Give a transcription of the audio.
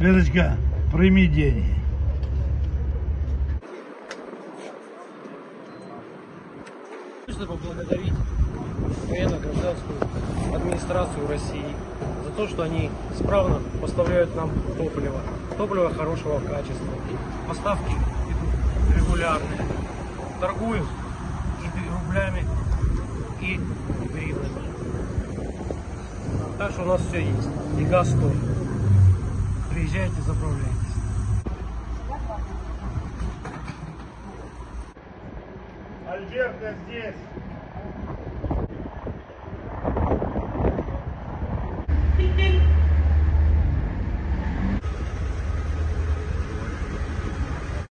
Светочка, прими деньги. Нужно поблагодарить военно-гражданскую администрацию России за то, что они справно поставляют нам топливо. Топливо хорошего качества. Поставки идут регулярные. Торгуем и рублями, и гривнами. Так что у нас все есть. И газ тоже. Приезжайте, заправляйтесь. Альберта здесь.